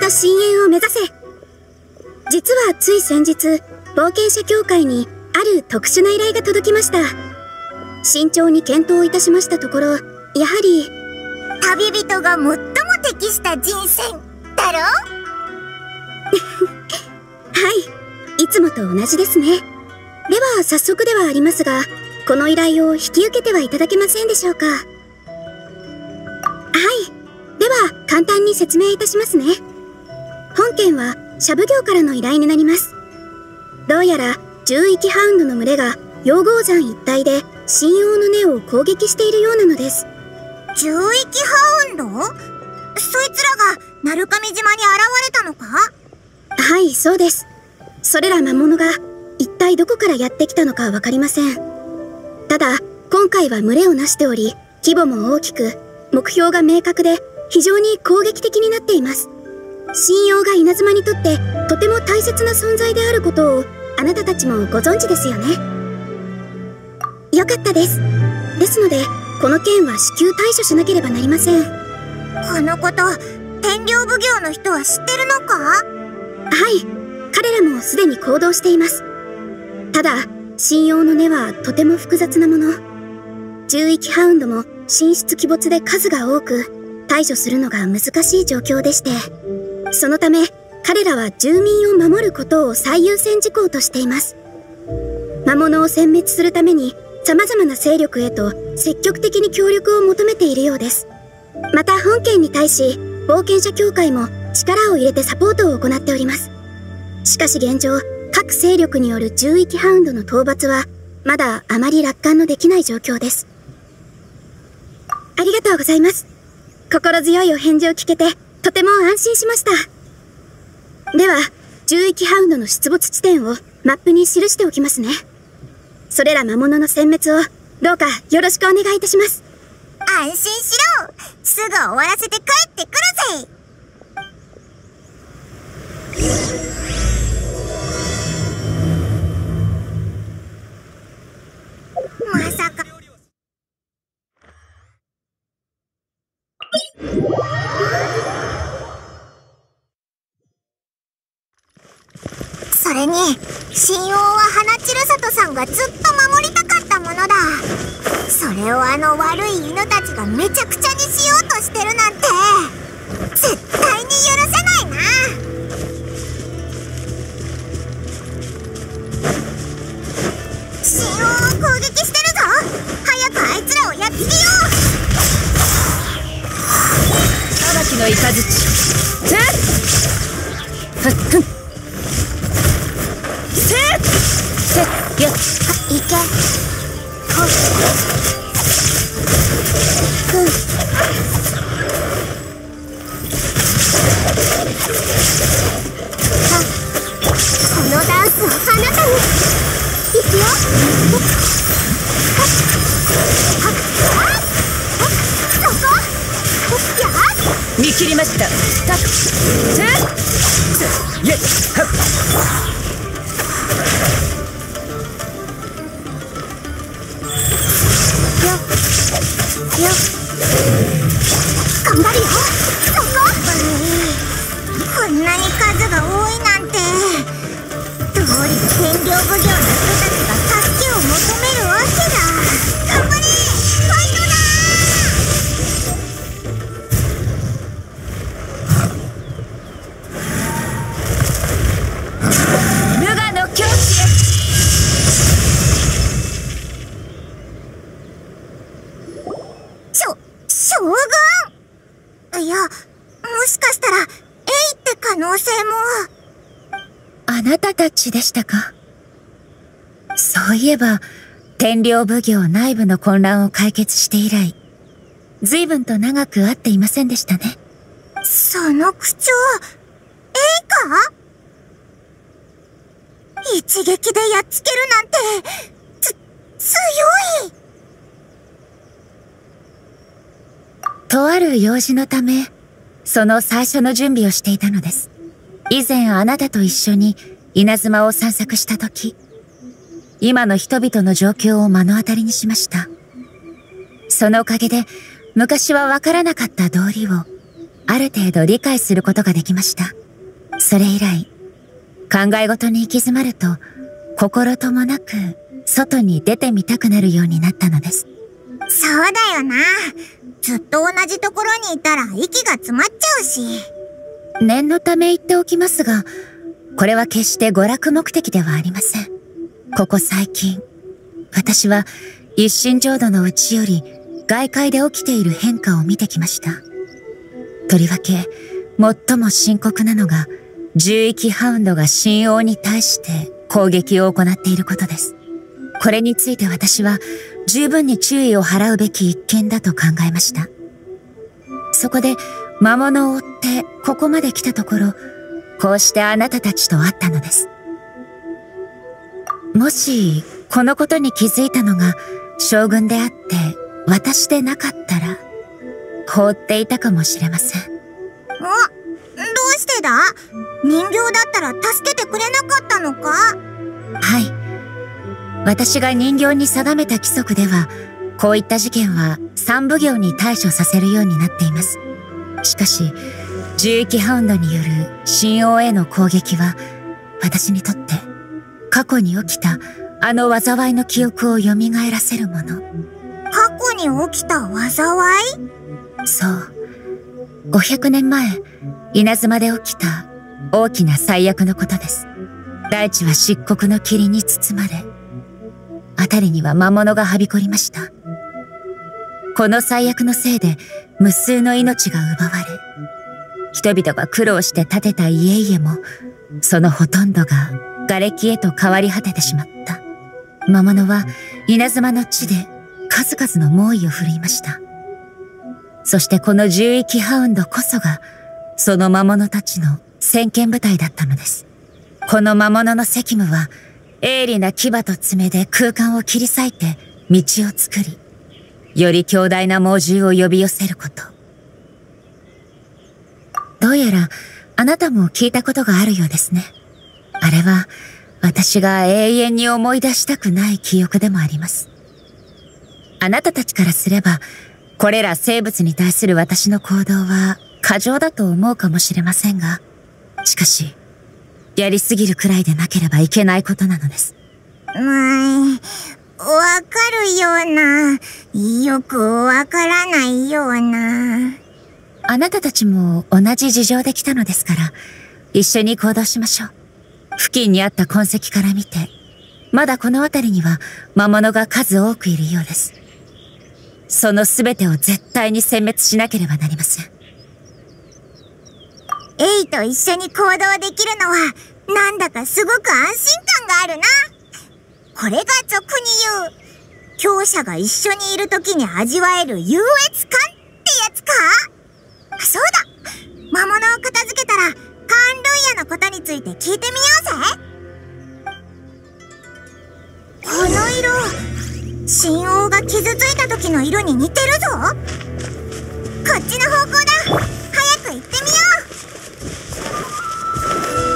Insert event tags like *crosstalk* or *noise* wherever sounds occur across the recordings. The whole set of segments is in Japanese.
した深淵を目指せ実はつい先日、冒険者協会にある特殊な依頼が届きました。慎重に検討いたしましたところ、やはり、旅人が最も適した人選、だろ *laughs* はい、いつもと同じですね。では、早速ではありますが、この依頼を引き受けてはいただけませんでしょうか？はい。では、簡単に説明いたしますね。本件は、シャブ業からの依頼になります。どうやら、獣域ハウンドの群れが、養護山一帯で、神王の根を攻撃しているようなのです。獣域ハウンド？そいつらが、鳴神島に現れたのか？はい、そうです。それら魔物が、一体どこからやってきたのかわかりません。ただ、今回は群れをなしており、規模も大きく、目標が明確で、非常に攻撃的になっています。信用が稲妻にとってとても大切な存在であることをあなたたちもご存知ですよね。よかったです。ですのでこの件は至急対処しなければなりません。このこと天領奉行の人は知ってるのか？はい。彼らもすでに行動しています。ただ信用の根はとても複雑なもの。獣域ハウンドも神出鬼没で数が多く対処するのが難しい状況でしてそのため彼らは住民を守ることを最優先事項としています。魔物を殲滅するために様々な勢力へと積極的に協力を求めているようです。また本件に対し冒険者協会も力を入れてサポートを行っております。しかし現状各勢力による獣域ハウンドの討伐はまだあまり楽観のできない状況です。ありがとうございます。心強いお返事を聞けてとても安心しました。では、獣域ハウンドの出没地点をマップに記しておきますね。それら魔物の殲滅をどうかよろしくお願いいたします。安心しろすぐ終わらせて帰ってくるぜまさかそれに神王は花散里さんがずっと守りたかったものだ。それをあの悪い犬たちがめちゃくちゃにしようとしてるなんて。絶対に許せないな。神王を攻撃してるぞ。早くあいつらをやっつけよう。裁きの雷ふっふっ。せよいけほふこのダンスはあなたにいくよ見切りました。タッせっイェッよ頑張るよそこんなに数が多いなんて。どうりで天領奉行のえば、天領奉行内部の混乱を解決して以来、随分と長く会っていませんでしたね。その口調、エイか？一撃でやっつけるなんて、つ、強いとある用事のため、その最初の準備をしていたのです。以前あなたと一緒に稲妻を散策した時、今の人々の状況を目の当たりにしました。そのおかげで、昔はわからなかった道理を、ある程度理解することができました。それ以来、考え事に行き詰まると、心ともなく外に出てみたくなるようになったのです。そうだよな。ずっと同じところにいたら息が詰まっちゃうし。念のため言っておきますが、これは決して娯楽目的ではありません。ここ最近、私は一身浄土のうちより外界で起きている変化を見てきました。とりわけ、最も深刻なのが、獣域ハウンドが神王に対して攻撃を行っていることです。これについて私は十分に注意を払うべき一件だと考えました。そこで魔物を追ってここまで来たところ、こうしてあなたたちと会ったのです。もし、このことに気づいたのが将軍であって私でなかったら、放っていたかもしれません。お、どうしてだ？人形だったら助けてくれなかったのか？はい。私が人形に定めた規則では、こういった事件は三奉行に対処させるようになっています。しかし、獣域ハウンドによる神王への攻撃は、私にとって過去に起きたあの災いの記憶を蘇らせるもの。過去に起きた災い？そう。500年前、稲妻で起きた大きな最悪のことです。大地は漆黒の霧に包まれ、辺りには魔物がはびこりました。この最悪のせいで無数の命が奪われ、人々が苦労して建てた家々も、そのほとんどが瓦礫へと変わり果ててしまった。魔物は稲妻の地で数々の猛威を振るいました。そしてこの獣域ハウンドこそが、その魔物たちの先見部隊だったのです。この魔物の責務は、鋭利な牙と爪で空間を切り裂いて道を作り、より強大な猛獣を呼び寄せること。どうやら、あなたも聞いたことがあるようですね。あれは、私が永遠に思い出したくない記憶でもあります。あなたたちからすれば、これら生物に対する私の行動は過剰だと思うかもしれませんが、しかし、やりすぎるくらいでなければいけないことなのです。うーん、わかるような、よくわからないような。あなたたちも同じ事情で来たのですから、一緒に行動しましょう。付近にあった痕跡から見て、まだこの辺りには魔物が数多くいるようです。その全てを絶対に殲滅しなければなりません。エイと一緒に行動できるのは、なんだかすごく安心感があるな。これが俗に言う、強者が一緒にいる時に味わえる優越感ってやつか？そうだ魔物を片付けたら、カーンルイヤのことについて聞いてみようぜ。この色、神王が傷ついた時の色に似てるぞ。こっちの方向だ。早く行ってみよう。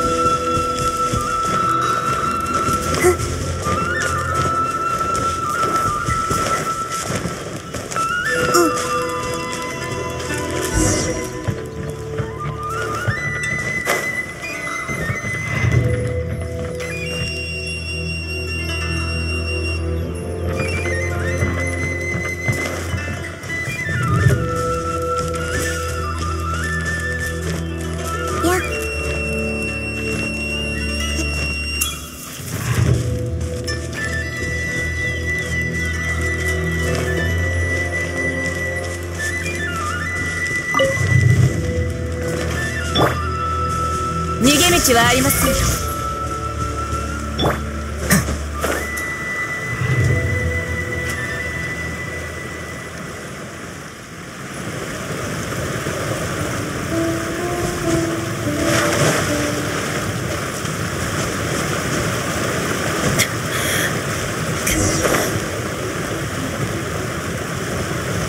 りません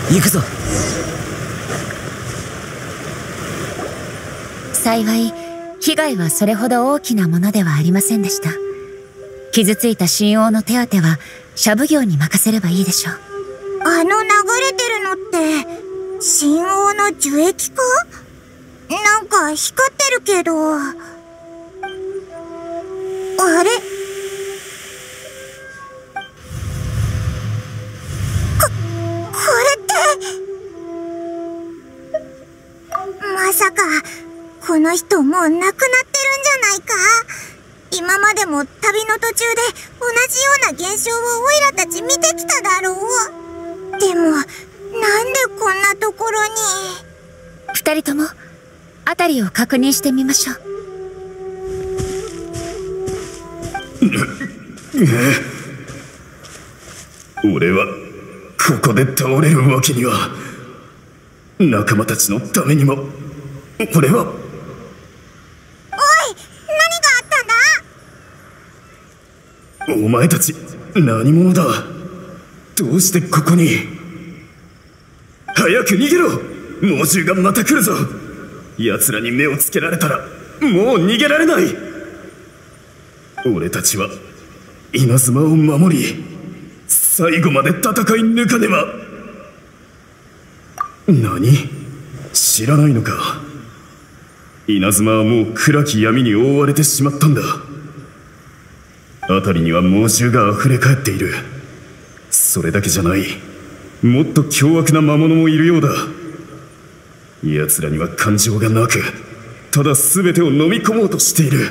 行くぞ。幸い被害はそれほど大きなものではありませんでした。傷ついた神王の手当ては、シャブ業に任せればいいでしょう。あの流れてるのって、神王の樹液か？なんか光ってるけど。人もう亡くなってるんじゃないか。今までも旅の途中で同じような現象をオイラたち見てきただろう。でも、なんでこんなところに。二人とも辺りを確認してみましょう。*laughs* 俺はここで倒れるわけには。仲間たちのためにも。俺はお前たち何者だ？どうしてここに？早く逃げろ！猛獣がまた来るぞ！奴らに目をつけられたらもう逃げられない！俺たちは稲妻を守り最後まで戦い抜かねば！何？知らないのか？稲妻はもう暗き闇に覆われてしまったんだ。辺りには猛獣が溢れ返っている。それだけじゃない。もっと凶悪な魔物もいるようだ。奴らには感情がなくただ全てを飲み込もうとしている。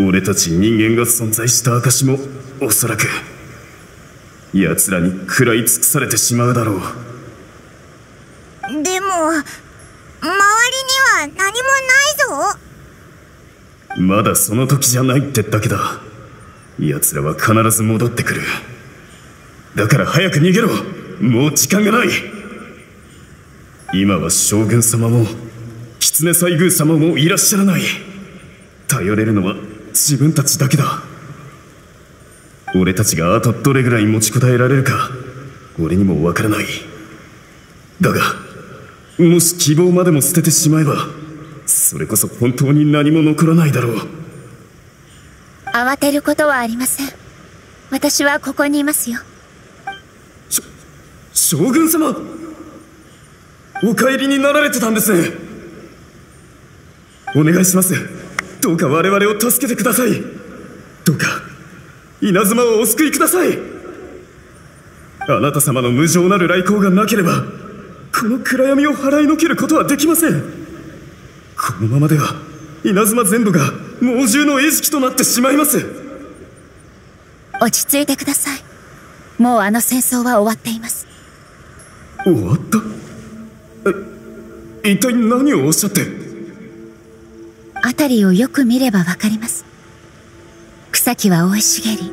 俺たち人間が存在した証もおそらく奴らに食らい尽くされてしまうだろう。でも、周りには何もないぞ。まだその時じゃないってだけだ。奴らは必ず戻ってくる。だから早く逃げろ。もう時間がない。今は将軍様も狐西宮様もいらっしゃらない。頼れるのは自分たちだけだ。俺たちがあとどれぐらい持ちこたえられるか俺にもわからない。だがもし希望までも捨ててしまえばそれこそ本当に何も残らないだろう。慌てることはありません。私はここにいますよ。しょ将軍様お帰りになられてたんですね。お願いします。どうか我々を助けてください。どうか稲妻をお救いください。あなた様の無情なる来光がなければこの暗闇を払いのけることはできませんこのままでは稲妻全部が猛獣の餌食となってしまいます。落ち着いてください。もうあの戦争は終わっています。終わった？え一体何をおっしゃって？辺りをよく見ればわかります。草木は生い茂り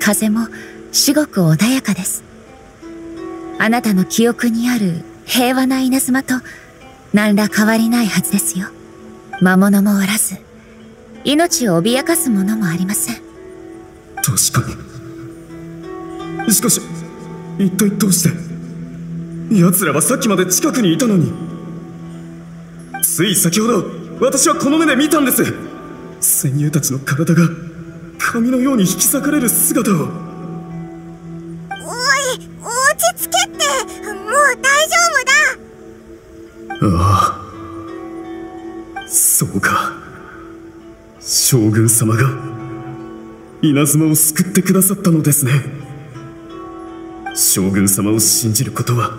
風も至極穏やかです。あなたの記憶にある平和な稲妻と何ら変わりないはずですよ。魔物もおらず命を脅かすものもありません。確かに。しかし一体どうして奴らはさっきまで近くにいたのに。つい先ほど私はこの目で見たんです。戦友たちの体が紙のように引き裂かれる姿を。おい、落ち着けって。もう大丈夫だああ。そうか。将軍様が稲妻を救ってくださったのですね。将軍様を信じることは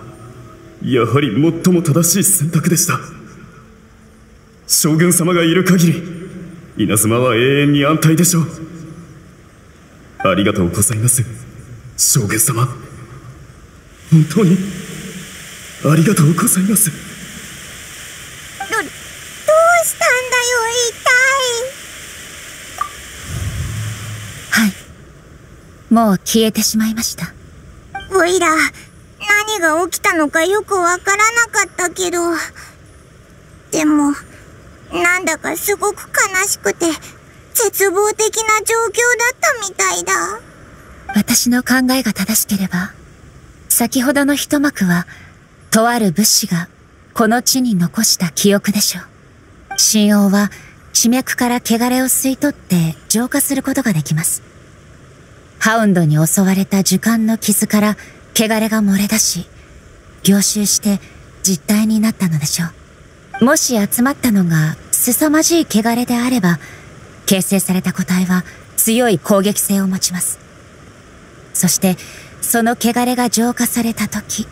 やはり最も正しい選択でした。将軍様がいる限り稲妻は永遠に安泰でしょう。ありがとうございます将軍様。本当にありがとうございますど、どうしたんだよはいもう消えてしまいましたおいら、何が起きたのかよくわからなかったけど。でも、なんだかすごく悲しくて、絶望的な状況だったみたいだ。私の考えが正しければ、先ほどの一幕は、とある物資がこの地に残した記憶でしょう。神王は地脈から汚れを吸い取って浄化することができます。ハウンドに襲われた樹幹の傷から汚れが漏れ出し、凝集して実体になったのでしょう。もし集まったのが凄まじい汚れであれば、形成された個体は強い攻撃性を持ちます。そして、その汚れが浄化された時、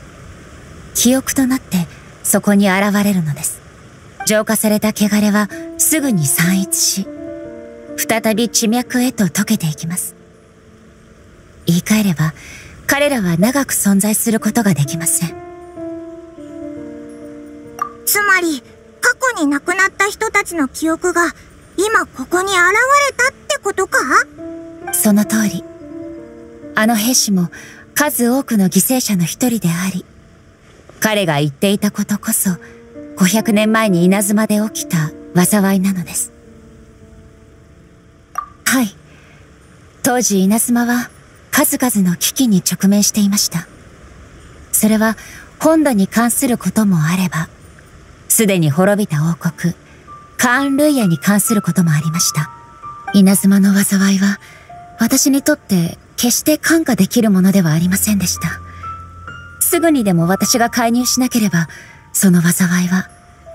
記憶となってそこに現れるのです。浄化された汚れはすぐに散逸し、再び地脈へと溶けていきます。言い換えれば、彼らは長く存在することができません。つまり、過去に亡くなった人たちの記憶が今ここに現れたってことか？その通り。あの兵士も数多くの犠牲者の一人であり、彼が言っていたことこそ500年前に稲妻で起きた災いなのです。はい。当時稲妻は数々の危機に直面していました。それは本土に関することもあれば、すでに滅びた王国、カーン・ルイヤに関することもありました。稲妻の災いは、私にとって決して感化できるものではありませんでした。すぐにでも私が介入しなければ、その災いは、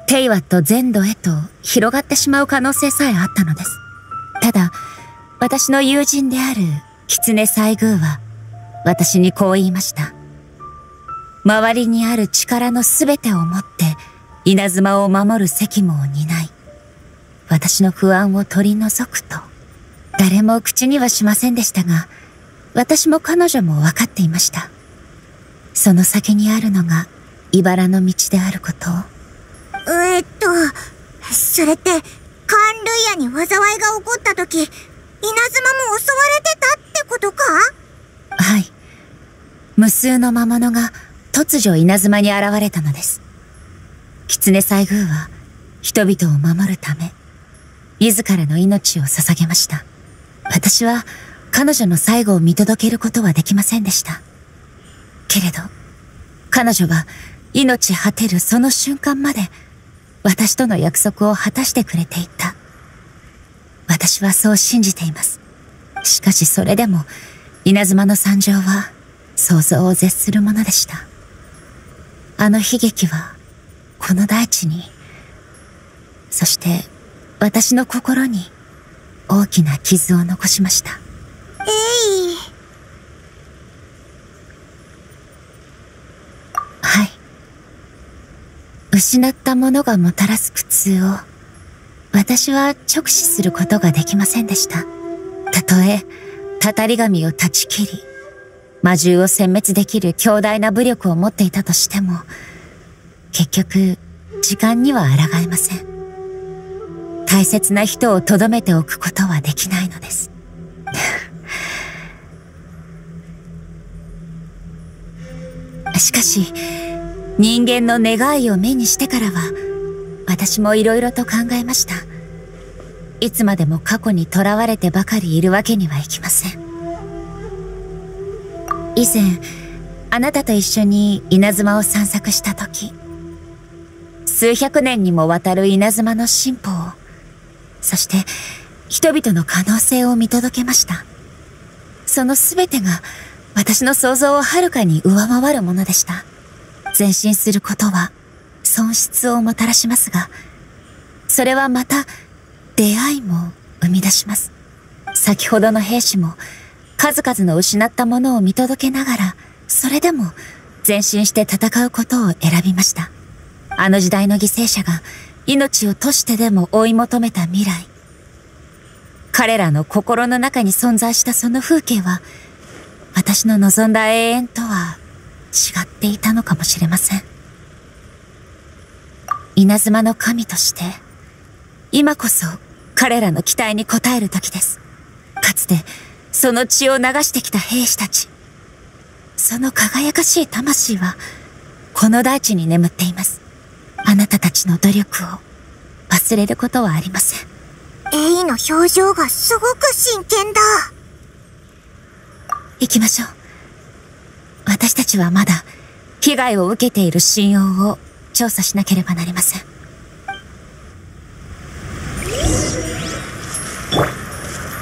テイワット全土へと広がってしまう可能性さえあったのです。ただ、私の友人である狐西宮は、私にこう言いました。周りにある力のすべてをもって、稲妻を守る責務を担い、私の不安を取り除くと、誰も口にはしませんでしたが、私も彼女も分かっていました。その先にあるのが、茨の道であることを。えっと、それって、カン・ルイヤに災いが起こった時、稲妻も襲われてたってことか？はい。無数の魔物が突如稲妻に現れたのです。狐西宮は人々を守るため、自らの命を捧げました。私は彼女の最後を見届けることはできませんでした。けれど、彼女は命果てるその瞬間まで私との約束を果たしてくれていた。私はそう信じています。しかしそれでも稲妻の惨状は想像を絶するものでした。あの悲劇はこの大地に、そして私の心に大きな傷を残しました。えい。はい。失ったものがもたらす苦痛を私は直視することができませんでした。たとえ、たたり神を断ち切り、魔獣を殲滅できる強大な武力を持っていたとしても、結局、時間には抗えません。大切な人を留めておくことはできないのです。*laughs* しかし、人間の願いを目にしてからは、私も色々と考えました。いつまでも過去に囚われてばかりいるわけにはいきません。以前、あなたと一緒に稲妻を散策した時、数百年にもわたる稲妻の進歩を、そして人々の可能性を見届けました。その全てが私の想像をはるかに上回るものでした。前進することは損失をもたらしますが、それはまた出会いも生み出します。先ほどの兵士も数々の失ったものを見届けながら、それでも前進して戦うことを選びました。あの時代の犠牲者が命を賭してでも追い求めた未来。彼らの心の中に存在したその風景は、私の望んだ永遠とは違っていたのかもしれません。稲妻の神として、今こそ彼らの期待に応える時です。かつて、その血を流してきた兵士たち。その輝かしい魂は、この大地に眠っています。あなたたちの努力を忘れることはありません。エイの表情がすごく真剣だ。行きましょう。私たちはまだ被害を受けている信用を調査しなければなりません。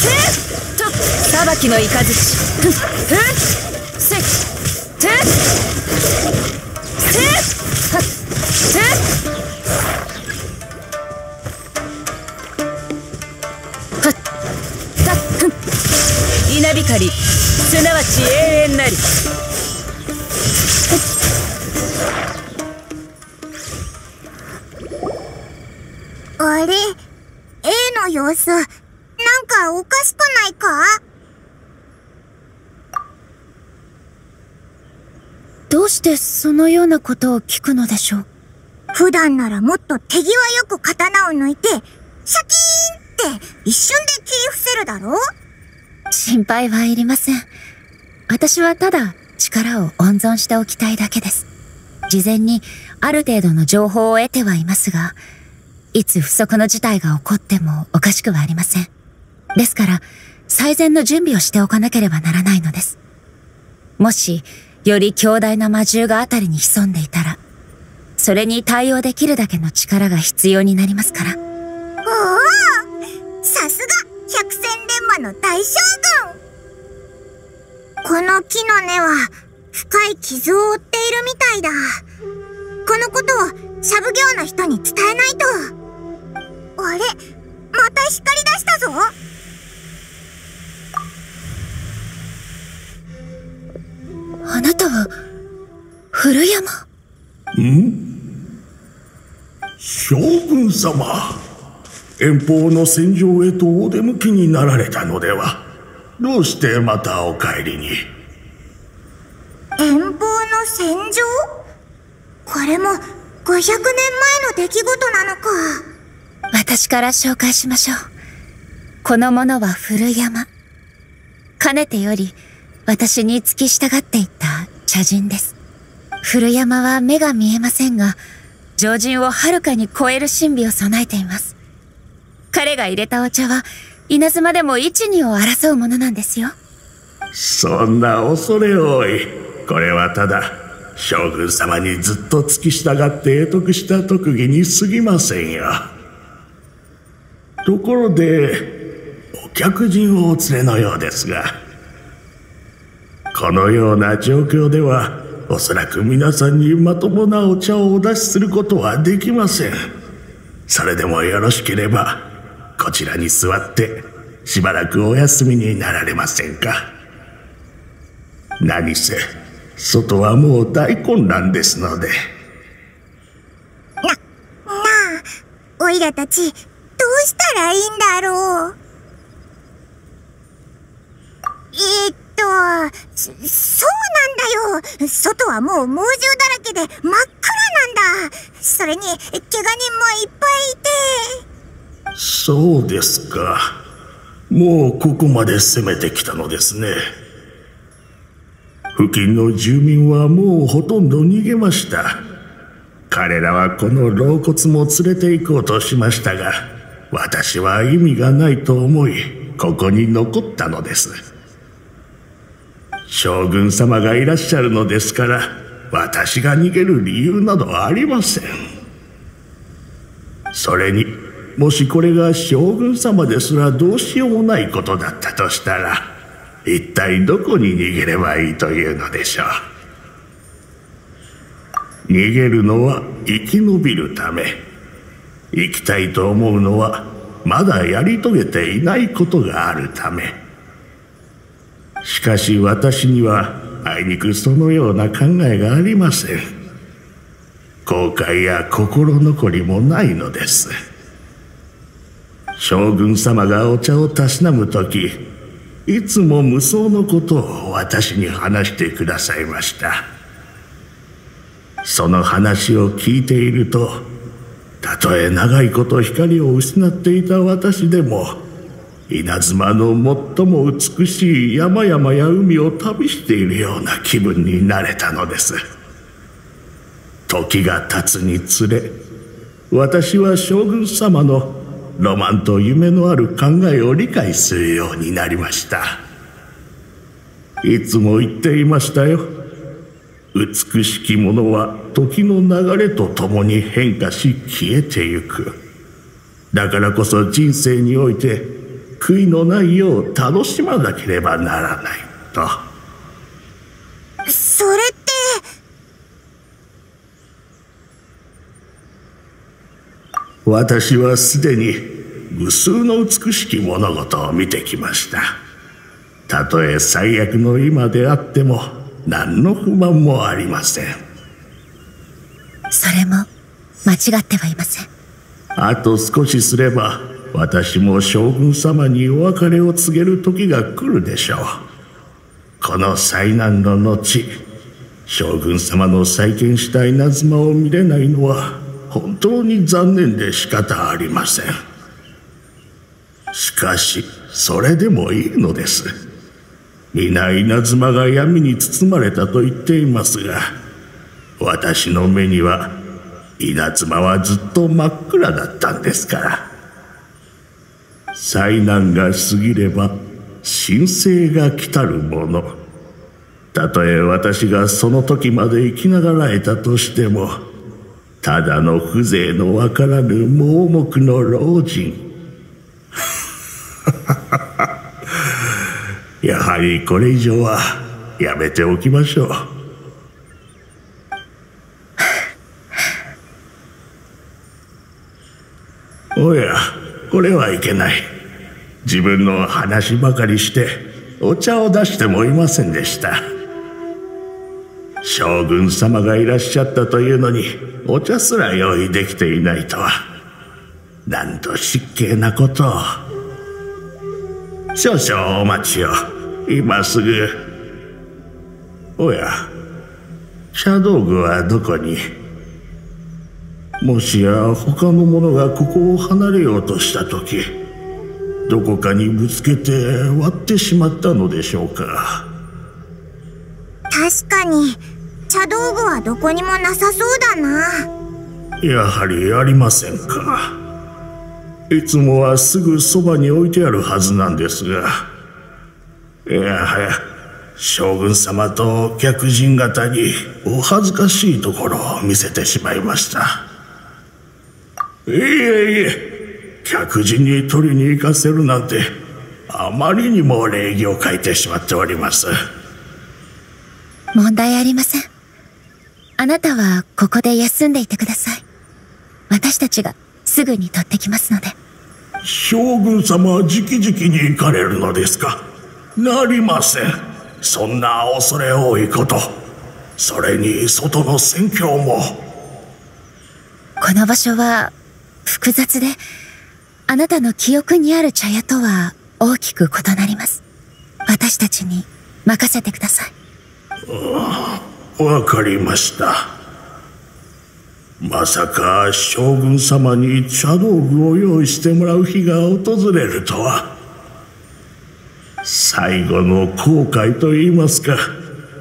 裁きの雷ふっせっせっせっはっせっはったっ稲光すなわち永遠なりあれ ?A の様子、かおかしくないか？どうしてそのようなことを聞くのでしょう？普段ならもっと手際よく刀を抜いて、シャキーンって一瞬で切り伏せるだろ？心配はいりません。私はただ力を温存しておきたいだけです。事前にある程度の情報を得てはいますが、いつ不測の事態が起こってもおかしくはありません。ですから、最善の準備をしておかなければならないのです。もし、より強大な魔獣があたりに潜んでいたら、それに対応できるだけの力が必要になりますから。おおさすが百戦錬磨の大将軍この木の根は深い傷を負っているみたいだ。このことをシャブ業の人に伝えないと。あれまた光り出したぞあなたは、古山？将軍様遠方の戦場へとお出向きになられたのではどうしてまたお帰りに？遠方の戦場？これも500年前の出来事なのか。私から紹介しましょう。この者は古山。かねてより私に付き従っていった茶人です。古山は目が見えませんが、常人をはるかに超える神秘を備えています。彼が入れたお茶は稲妻でも一二を争うものなんですよ。そんな恐れ多いこれはただ将軍様にずっと付き従って得得した特技に過ぎませんよところでお客人をお連れのようですがこのような状況ではおそらく皆さんにまともなお茶をお出しすることはできません。それでもよろしければこちらに座ってしばらくお休みになられませんか。何せ外はもう大混乱ですので。ななあ、おいらたち、どうしたらいいんだろう。えー、っと、そ、そうなんだよ。外はもう猛獣だらけで真っ暗なんだ。それに、怪我人もいっぱいいて。そうですかもうここまで攻めてきたのですね付近の住民はもうほとんど逃げました彼らはこの老骨も連れて行こうとしましたが私は意味がないと思いここに残ったのです将軍様がいらっしゃるのですから私が逃げる理由などありません。それにもしこれが将軍様ですらどうしようもないことだったとしたら一体どこに逃げればいいというのでしょう。逃げるのは生き延びるため生きたいと思うのはまだやり遂げていないことがあるため。しかし私にはあいにくそのような考えがありません。後悔や心残りもないのです。将軍様がお茶をたしなむ時いつも無双のことを私に話してくださいました。その話を聞いているとたとえ長いこと光を失っていた私でも稲妻の最も美しい山々や海を旅しているような気分になれたのです。時が経つにつれ私は将軍様のロマンと夢のある考えを理解するようになりました。いつも言っていましたよ。美しきものは時の流れとともに変化し消えてゆく。だからこそ人生において悔いのないよう楽しまなければならないと。それって。私はすでに無数の美しき物事を見てきました。たとえ最悪の今であっても何の不満もありません。それも間違ってはいません。あと少しすれば私も将軍様にお別れを告げる時が来るでしょう。この災難の後将軍様の再建した稲妻を見れないのは本当に残念で仕方ありません。しかしそれでもいいのです。皆稲妻が闇に包まれたと言っていますが私の目には稲妻はずっと真っ暗だったんですから。災難が過ぎれば神聖が来たるもの。たとえ私がその時まで生きながらえたとしてもただの風情のわからぬ盲目の老人。*laughs* やはりこれ以上はやめておきましょう。*laughs* おや。これはいけない。自分の話ばかりしてお茶を出してもいませんでした。将軍様がいらっしゃったというのにお茶すら用意できていないとは。なんと失敬なことを。少々お待ちを。今すぐ。おや茶道具はどこに？もしや他の者がここを離れようとした時どこかにぶつけて割ってしまったのでしょうか。確かに茶道具はどこにもなさそうだな。やはりありませんか。いつもはすぐそばに置いてあるはずなんですが。いやはや将軍様と客人方にお恥ずかしいところを見せてしまいましたいえいえ客人に取りに行かせるなんてあまりにも礼儀を書いてしまっております。問題ありません。あなたはここで休んでいてください。私たちがすぐに取ってきますので。将軍様は直々に行かれるのですか？なりません。そんな恐れ多いこと。それに外の戦況も。この場所は複雑であなたの記憶にある茶屋とは大きく異なります。私たちに任せてください。わかりました。まさか将軍様に茶道具を用意してもらう日が訪れるとは。最後の後悔と言いますか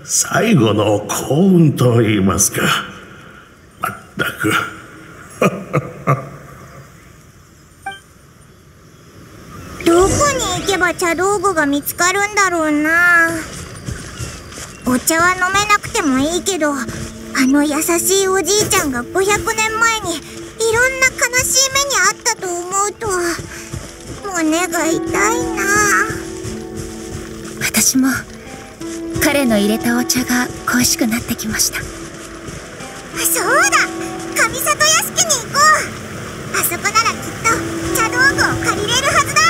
最後の幸運と言いますか。まったくどこに行けば茶道具が見つかるんだろうな。お茶は飲めなくてもいいけどあの優しいおじいちゃんが500年前にいろんな悲しい目にあったと思うと胸が痛いな。私も彼の入れたお茶が恋しくなってきました。そうだ。上里屋敷に行こう。あそこならきっと茶道具を借りれるはずだ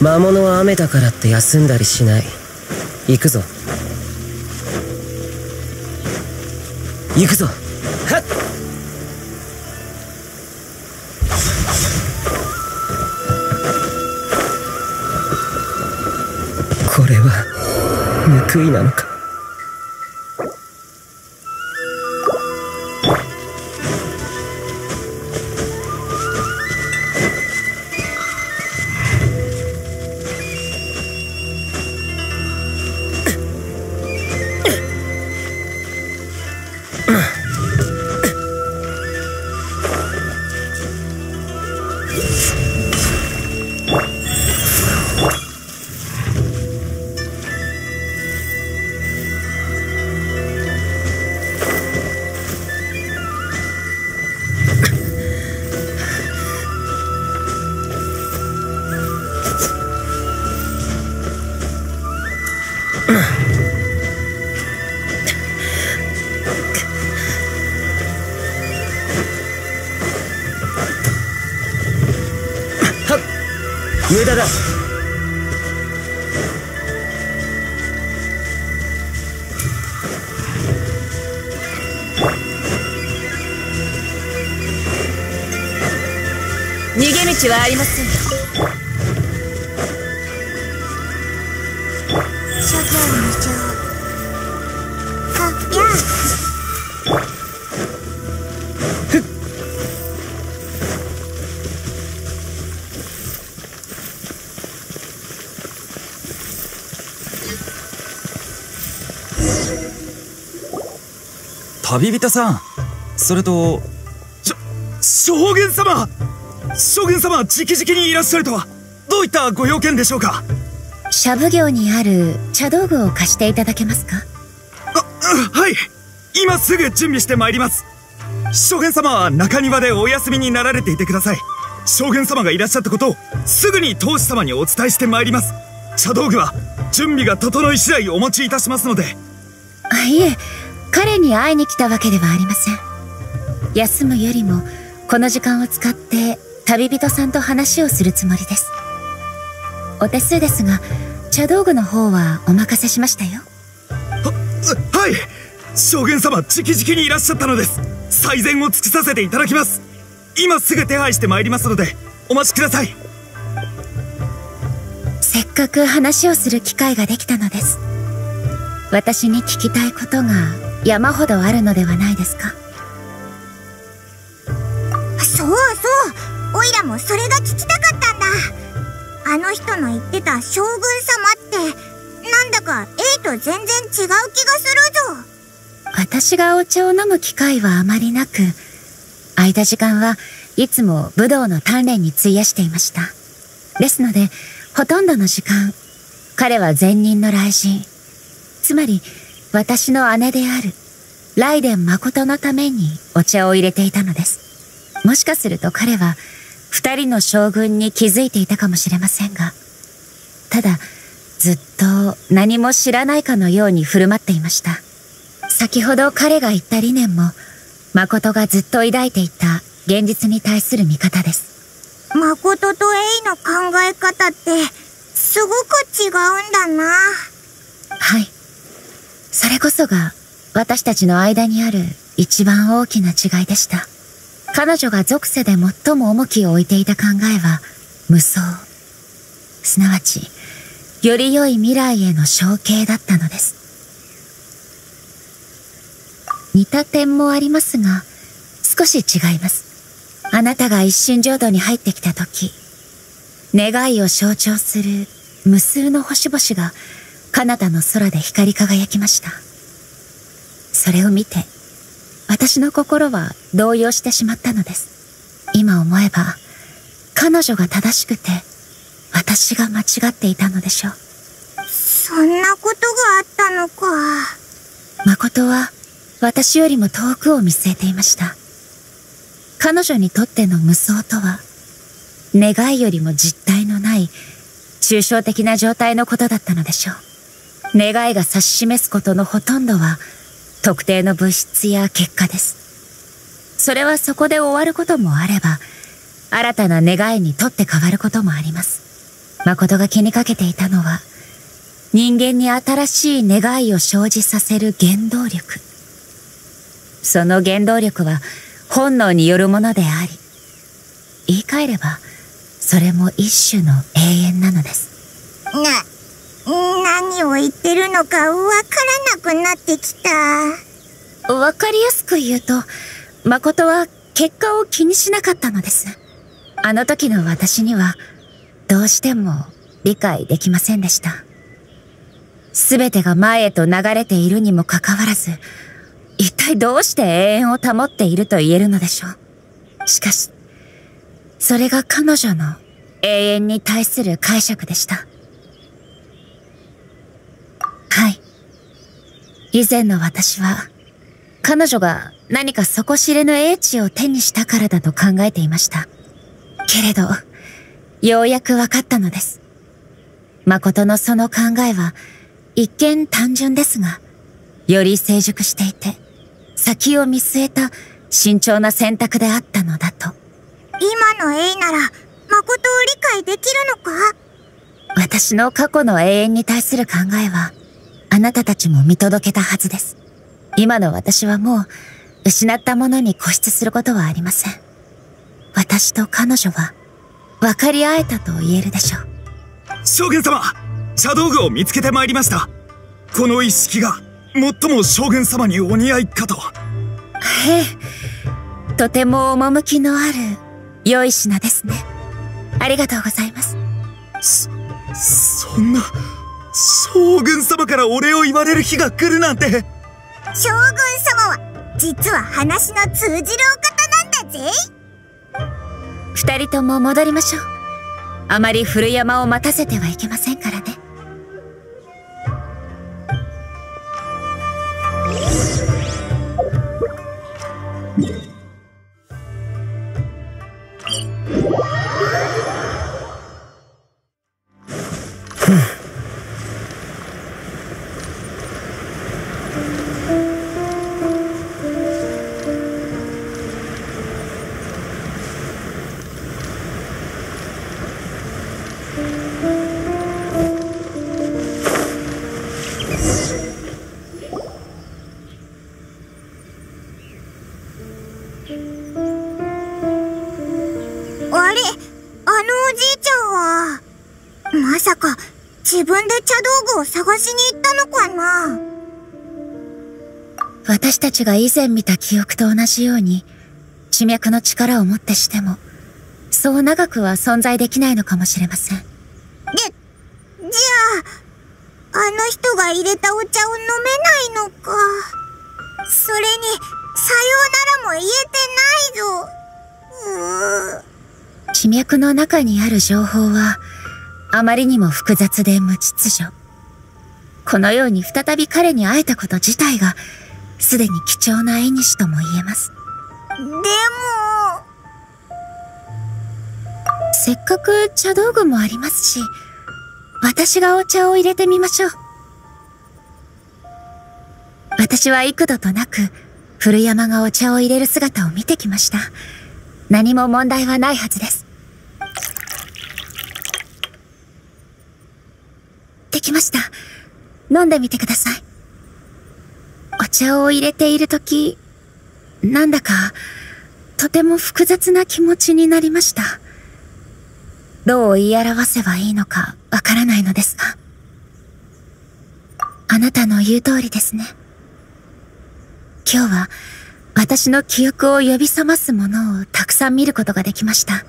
魔物は雨だからって休んだりしない。行くぞ。行くぞ。はっ。これは報いなのか？旅人さん。それとしょ将軍様将軍様直々にいらっしゃるとはどういったご用件でしょうか？シャブ業にある茶道具を貸していただけますか？あはい。今すぐ準備してまいります。将軍様は中庭でお休みになられていてください。将軍様がいらっしゃったことをすぐに当主様にお伝えしてまいります。茶道具は準備が整い次第お持ちいたしますので。あいえ彼に会いに来たわけではありません。休むよりもこの時間を使って旅人さんと話をするつもりです。お手数ですが茶道具の方はお任せしましたよ。ははい。将軍様直々にいらっしゃったのです。最善を尽くさせていただきます。今すぐ手配してまいりますのでお待ちください。せっかく話をする機会ができたのです。私に聞きたいことが山ほどあるのではないですか？そうそう。おいらもそれが聞きたかったんだ。あの人の言ってた将軍様ってなんだか A と全然違う気がするぞ。私がお茶を飲む機会はあまりなく空いた時間はいつも武道の鍛錬に費やしていました。ですのでほとんどの時間彼は前任の雷神。つまり私の姉であるライデン誠のためにお茶を入れていたのです。もしかすると彼は二人の将軍に気づいていたかもしれませんがただずっと何も知らないかのように振る舞っていました。先ほど彼が言った理念も誠がずっと抱いていた現実に対する見方です。誠とエイの考え方ってすごく違うんだな。はいそれこそが私たちの間にある一番大きな違いでした。彼女が属世で最も重きを置いていた考えは無双。すなわちより良い未来への承継だったのです。似た点もありますが少し違います。あなたが一心浄土に入ってきた時願いを象徴する無数の星々が彼方の空で光り輝きました。それを見て私の心は動揺してしまったのです。今思えば彼女が正しくて私が間違っていたのでしょう。そんなことがあったのか。誠は私よりも遠くを見据えていました。彼女にとっての無双とは願いよりも実体のない抽象的な状態のことだったのでしょう願いが指し示すことのほとんどは特定の物質や結果です。それはそこで終わることもあれば新たな願いにとって変わることもあります。誠が気にかけていたのは人間に新しい願いを生じさせる原動力。その原動力は本能によるものであり言い換えればそれも一種の永遠なのです。な何を言ってるのかわからなくなってきた。わかりやすく言うと誠は結果を気にしなかったのです。あの時の私にはどうしても理解できませんでした。全てが前へと流れているにもかかわらず一体どうして永遠を保っていると言えるのでしょう。しかしそれが彼女の永遠に対する解釈でした。はい。以前の私は彼女が何か底知れぬ英知を手にしたからだと考えていました。けれどようやく分かったのです。誠のその考えは一見単純ですがより成熟していて先を見据えた慎重な選択であったのだと。今のエイなら誠を理解できるのか？私の過去の永遠に対する考えは、あなたたちも見届けたはずです。今の私はもう、失ったものに固執することはありません。私と彼女は、分かり合えたと言えるでしょう。将軍様茶道具を見つけてまいりました。この一式が、最も将軍様にお似合いかと。ええ、とても趣のある、良い品ですね。ありがとうございます。そ、そんな、将軍様からお礼を言われる日が来るなんて。将軍様は、実は話の通じるお方なんだぜ。二人とも戻りましょう。あまり古山を待たせてはいけませんからね。ちが以前見た記憶と同じように、地脈の力をもってしても、そう長くは存在できないのかもしれません。で、じゃあ、あの人が入れたお茶を飲めないのか。それに、さようならも言えてないぞ。う地脈の中にある情報は、あまりにも複雑で無秩序。このように再び彼に会えたこと自体が、すでに貴重な縁日とも言えます。でも、せっかく茶道具もありますし、私がお茶を入れてみましょう。私は幾度となく、古山がお茶を入れる姿を見てきました。何も問題はないはずです。できました。飲んでみてください。お茶を入れているとき、なんだか、とても複雑な気持ちになりました。どう言い表せばいいのかわからないのですが。あなたの言う通りですね。今日は私の記憶を呼び覚ますものをたくさん見ることができました。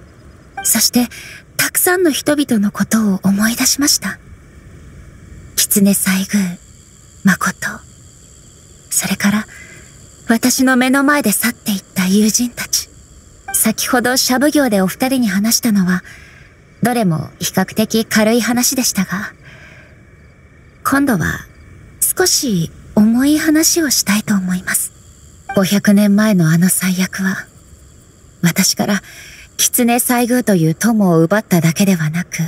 そして、たくさんの人々のことを思い出しました。狐西宮、誠。それから、私の目の前で去っていった友人たち。先ほどシャブ業でお二人に話したのは、どれも比較的軽い話でしたが、今度は少し重い話をしたいと思います。500年前のあの最悪は、私から狐西宮という友を奪っただけではなく、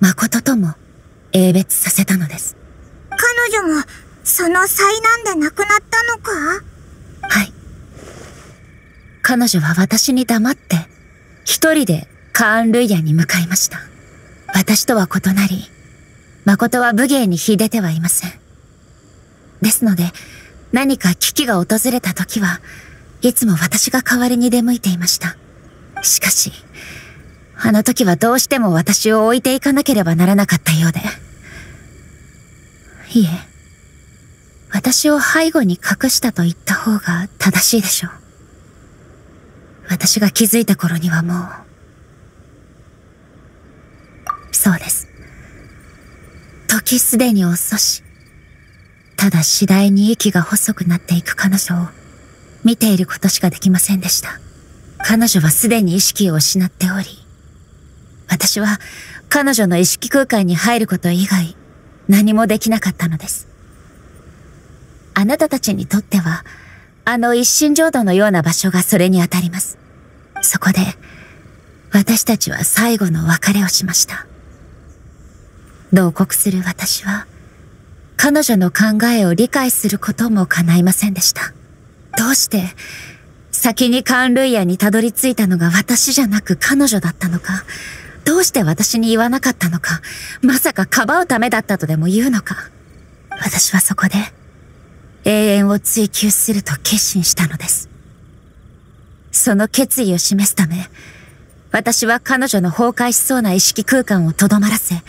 誠とも英別させたのです。彼女も、その災難で亡くなったのか？はい。彼女は私に黙って、一人でカーン・ルイヤに向かいました。私とは異なり、誠は武芸に秀でてはいません。ですので、何か危機が訪れた時は、いつも私が代わりに出向いていました。しかし、あの時はどうしても私を置いていかなければならなかったようで。いえ、私を背後に隠したと言った方が正しいでしょう。私が気づいた頃にはもう、そうです。時すでに遅し、ただ次第に息が細くなっていく彼女を見ていることしかできませんでした。彼女はすでに意識を失っており、私は彼女の意識空間に入ること以外何もできなかったのです。あなたたちにとっては、あの一心浄土のような場所がそれにあたります。そこで、私たちは最後の別れをしました。同国する私は、彼女の考えを理解することも叶いませんでした。どうして、先にカンルイヤにたどり着いたのが私じゃなく彼女だったのか、どうして私に言わなかったのか、まさかかばうためだったとでも言うのか。私はそこで、永遠を追求すると決心したのです。その決意を示すため、私は彼女の崩壊しそうな意識空間をとどまらせ、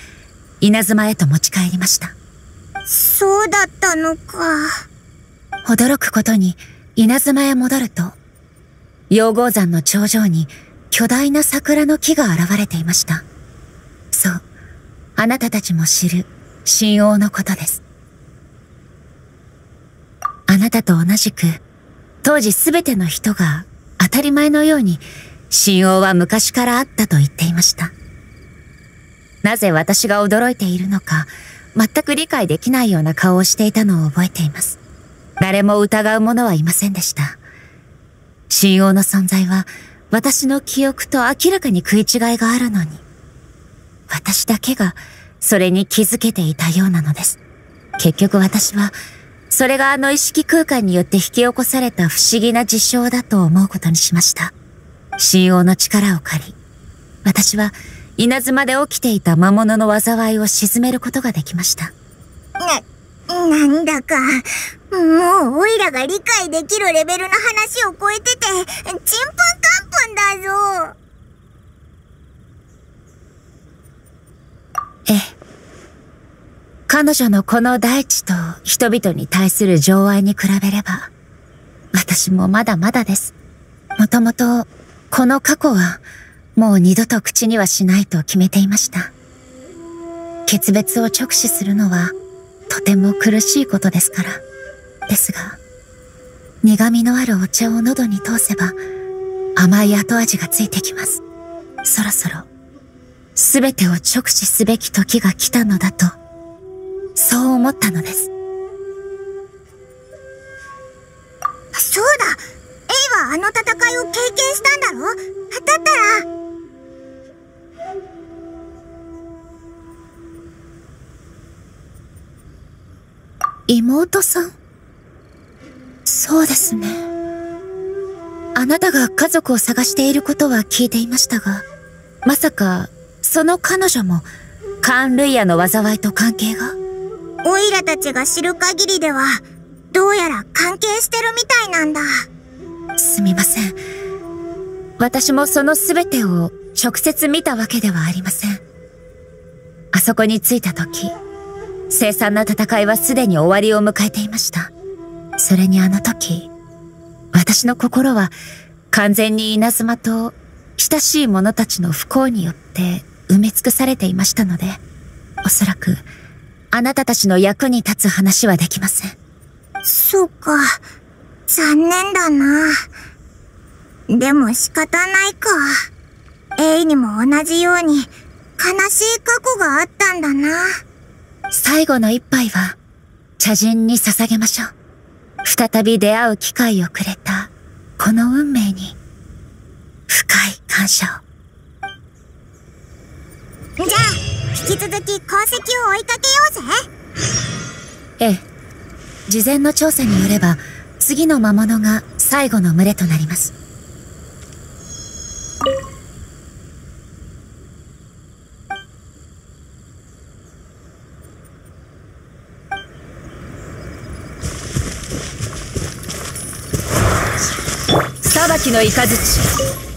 稲妻へと持ち帰りました。そうだったのか。驚くことに、稲妻へ戻ると、陽号山の頂上に巨大な桜の木が現れていました。そう、あなたたちも知る神王のことです。あなたと同じく、当時すべての人が当たり前のように神王は昔からあったと言っていました。なぜ私が驚いているのか、全く理解できないような顔をしていたのを覚えています。誰も疑う者はいませんでした。神王の存在は私の記憶と明らかに食い違いがあるのに、私だけがそれに気づけていたようなのです。結局私は、それがあの意識空間によって引き起こされた不思議な事象だと思うことにしました。神王の力を借り、私は稲妻で起きていた魔物の災いを鎮めることができました。な、なんだか、もうオイラが理解できるレベルの話を超えてて、ちんぷんかんぷんだぞ。ええ。彼女のこの大地と人々に対する情愛に比べれば、私もまだまだです。もともと、この過去は、もう二度と口にはしないと決めていました。決別を直視するのは、とても苦しいことですから。ですが、苦味のあるお茶を喉に通せば、甘い後味がついてきます。そろそろ、すべてを直視すべき時が来たのだと、そう思ったのです。そうだ。エイはあの戦いを経験したんだろ？だったら、妹さん？そうですね。あなたが家族を探していることは聞いていましたが、まさか、その彼女も、カーン・ルイヤの災いと関係が？オイラたちが知る限りでは、どうやら関係してるみたいなんだ。すみません。私もその全てを直接見たわけではありません。あそこに着いた時、凄惨な戦いはすでに終わりを迎えていました。それにあの時、私の心は完全に稲妻と親しい者たちの不幸によって埋め尽くされていましたので、おそらくあなたたちの役に立つ話はできません。そうか。残念だな。でも仕方ないか。エイにも同じように悲しい過去があったんだな。最後の一杯は茶人に捧げましょう。再び出会う機会をくれたこの運命に深い感謝を。じゃあ、引き続き痕跡を追いかけようぜ。ええ。事前の調査によれば、次の魔物が最後の群れとなります。裁きの雷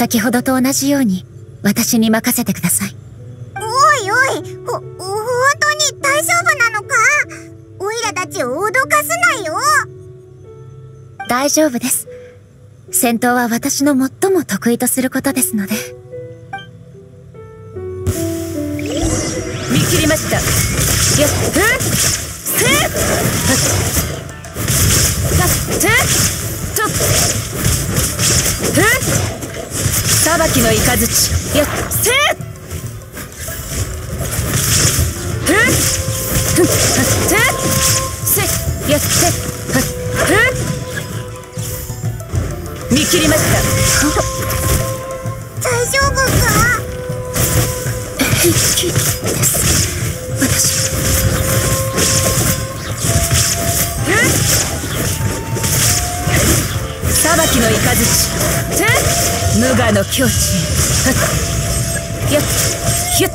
先ほどと同じように私に任せてください。おいおいほ本当に大丈夫なのか？オイラたちを脅かすなよ。大丈夫です。戦闘は私の最も得意とすることですので見切りました。大丈夫か裁きの雷。無我の境地へやっひゅっ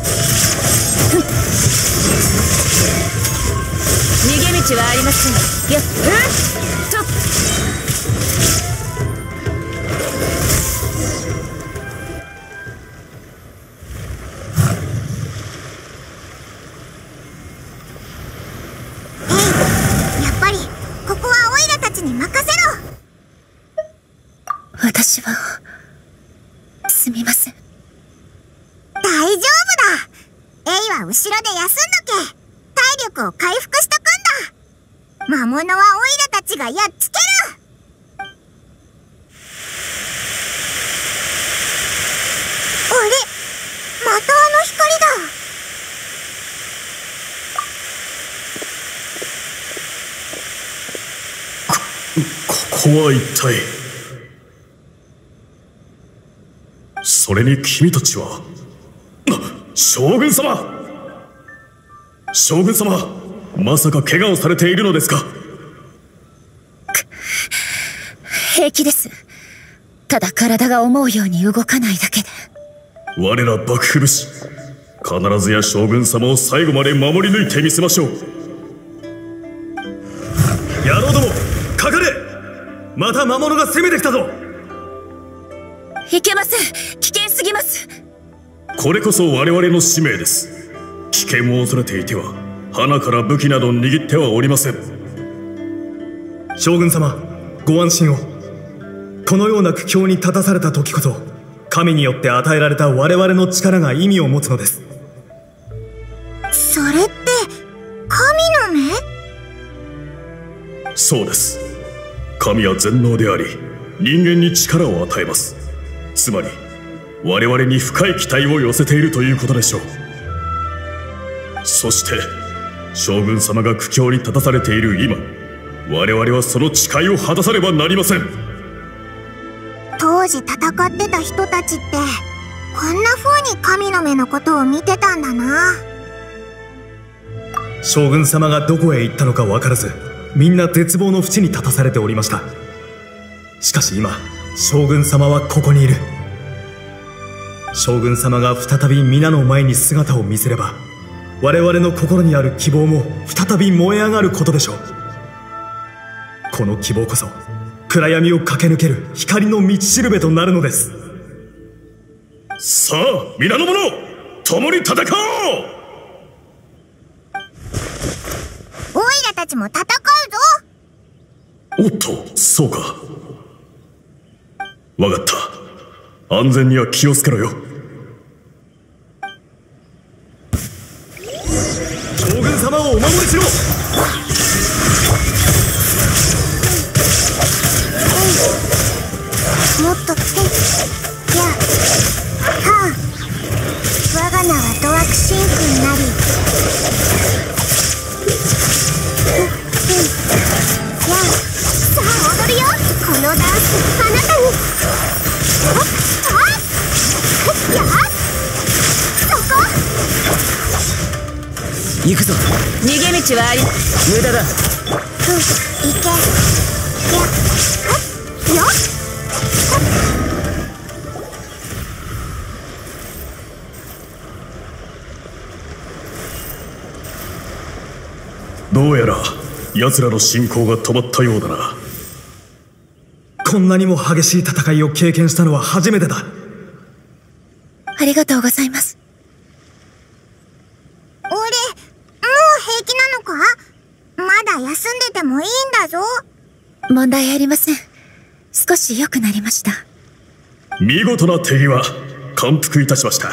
逃げ道はありませんやっとは一体それに君たちはな将軍様。将軍様まさか怪我をされているのですか？平気です。ただ体が思うように動かないだけで。我ら幕府武士必ずや将軍様を最後まで守り抜いてみせましょうまた魔物が攻めてきたぞ。いけません。危険すぎます。これこそ我々の使命です。危険を恐れていては花から武器など握ってはおりません。将軍様ご安心を。このような苦境に立たされた時こそ神によって与えられた我々の力が意味を持つのです。それって神の目？そうです神は全能であり人間に力を与えます。つまり我々に深い期待を寄せているということでしょう。そして将軍様が苦境に立たされている今我々はその誓いを果たさねばなりません。当時戦ってた人たちってこんな風に神の目のことを見てたんだな。将軍様がどこへ行ったのか分からずみんな絶望の淵に立たされておりました。しかし今将軍様はここにいる。将軍様が再び皆の前に姿を見せれば我々の心にある希望も再び燃え上がることでしょう。この希望こそ暗闇を駆け抜ける光の道しるべとなるのです。さあ皆の者共に戦おうオイラたちも戦うぞ。おっとそうか。わかった。安全には気をつけろよ。将軍様をお守りしろ。もっとやはあ。我が名はドワクシン行くぞ。逃げ道はあり。無駄だ。うんいけやはっよ。っどうやら奴らの進行が止まったようだな。こんなにも激しい戦いを経験したのは初めてだ。ありがとうございます。俺、もう平気なのかまだ休んでてもいいんだぞ。問題ありません。少し良くなりました。見事な手際、感服いたしました。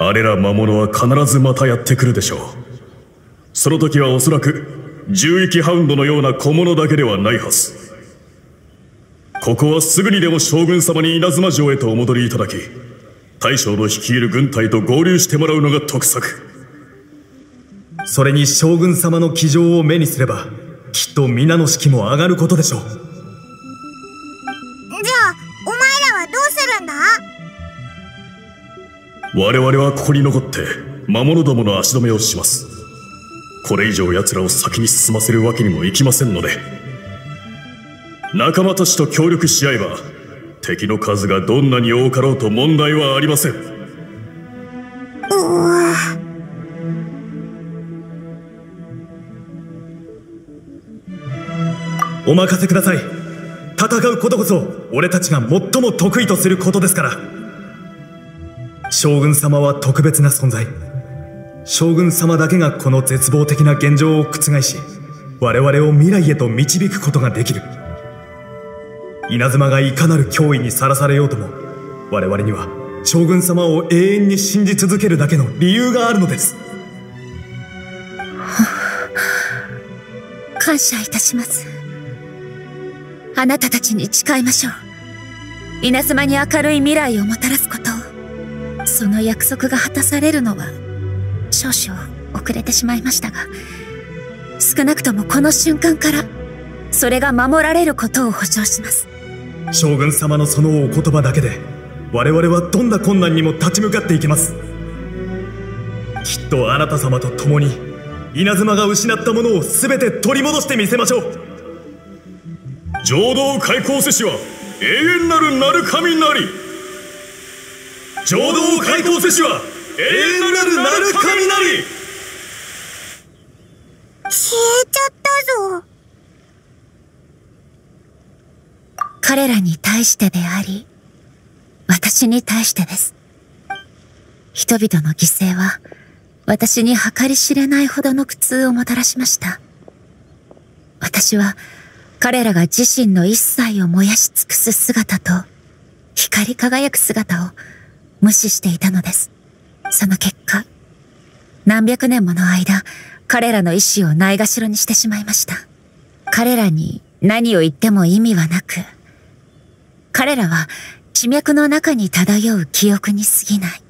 あれら魔物は必ずまたやってくるでしょう。その時はおそらく、獣域ハウンドのような小物だけではないはず。ここはすぐにでも将軍様に稲妻城へとお戻りいただき、大将の率いる軍隊と合流してもらうのが得策。それに将軍様の騎乗を目にすれば、きっと皆の士気も上がることでしょう。じゃあ、お前らはどうするんだ？我々はここに残って魔物どもの足止めをします。これ以上奴らを先に進ませるわけにもいきませんので。仲間たちと協力し合えば敵の数がどんなに多かろうと問題はありません。おお任せください。戦うことこそ俺たちが最も得意とすることですから。将軍様は特別な存在。将軍様だけがこの絶望的な現状を覆し我々を未来へと導くことができる。稲妻がいかなる脅威にさらされようとも我々には将軍様を永遠に信じ続けるだけの理由があるのです。*laughs* 感謝いたします。あなたたちに誓いましょう。稲妻に明るい未来をもたらすこと。をその約束が果たされるのは少々遅れてしまいましたが少なくともこの瞬間からそれが守られることを保証します。将軍様のそのお言葉だけで我々はどんな困難にも立ち向かっていけます。きっとあなた様と共に稲妻が失ったものを全て取り戻してみせましょう。浄土開口せしは永遠なる鳴神なり浄土開口せしは永遠なる鳴神なり消えちゃったぞ彼らに対してであり、私に対してです。人々の犠牲は、私に計り知れないほどの苦痛をもたらしました。私は、彼らが自身の一切を燃やし尽くす姿と、光り輝く姿を無視していたのです。その結果、何百年もの間、彼らの意志をないがしろにしてしまいました。彼らに何を言っても意味はなく、彼らは地脈の中に漂う記憶に過ぎない。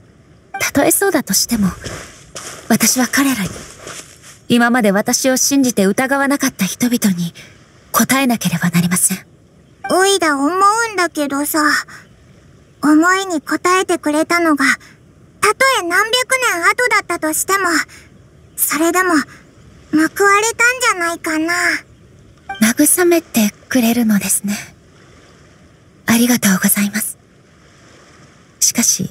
たとえそうだとしても、私は彼らに、今まで私を信じて疑わなかった人々に答えなければなりません。おいだ思うんだけどさ、思いに応えてくれたのが、たとえ何百年後だったとしても、それでも報われたんじゃないかな。慰めてくれるのですね。ありがとうございます。しかし、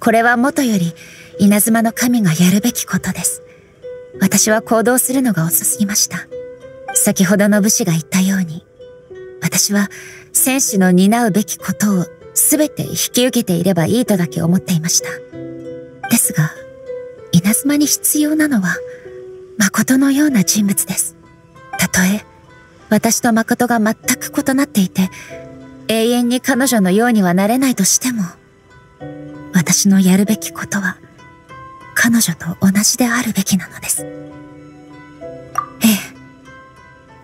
これはもとより稲妻の神がやるべきことです。私は行動するのが遅すぎました。先ほどの武士が言ったように、私は戦士の担うべきことを全て引き受けていればいいとだけ思っていました。ですが、稲妻に必要なのは、誠のような人物です。たとえ、私と誠が全く異なっていて、永遠に彼女のようにはなれないとしても、私のやるべきことは、彼女と同じであるべきなのです。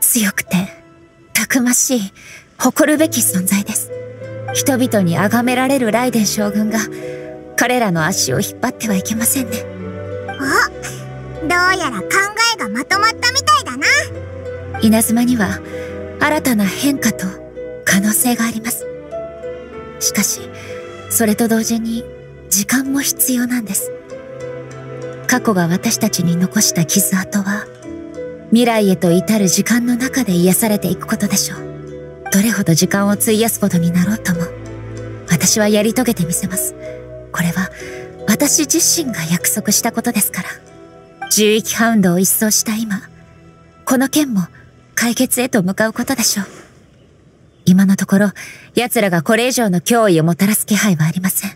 ええ。強くて、たくましい、誇るべき存在です。人々に崇められるライデン将軍が、彼らの足を引っ張ってはいけませんね。おどうやら考えがまとまったみたいだな。稲妻には、新たな変化と可能性があります。しかし、それと同時に時間も必要なんです。過去が私たちに残した傷跡は、未来へと至る時間の中で癒されていくことでしょう。どれほど時間を費やすことになろうとも、私はやり遂げてみせます。これは、私自身が約束したことですから。獣域ハウンドを一掃した今、この件も解決へと向かうことでしょう。今のところ、奴らがこれ以上の脅威をもたらす気配はありません。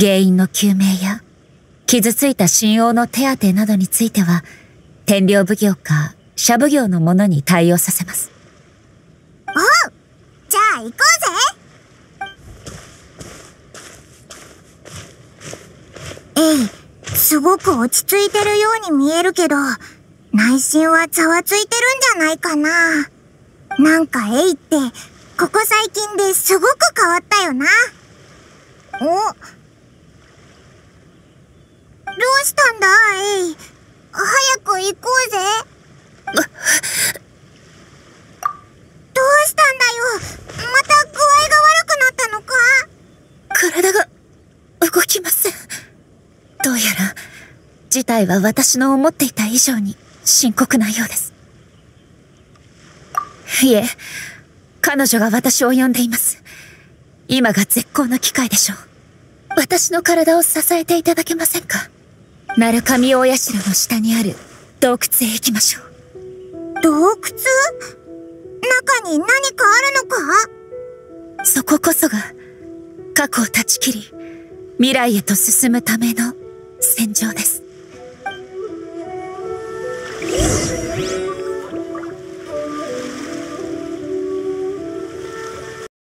原因の究明や、傷ついた神王の手当などについては、天領奉行か、社奉行の者に対応させます。おうじゃあ行こうぜえい、すごく落ち着いてるように見えるけど、内心はざわついてるんじゃないかな。なんかエイって、ここ最近ですごく変わったよな。おどうしたんだ、エイ。早く行こうぜ。どうしたんだよ。また具合が悪くなったのか体が動きません。どうやら、事態は私の思っていた以上に深刻なようです。いえ、彼女が私を呼んでいます。今が絶好の機会でしょう。私の体を支えていただけませんか？鳴神大社の下にある洞窟へ行きましょう。洞窟？中に何かあるのか？そここそが、過去を断ち切り、未来へと進むための戦場です。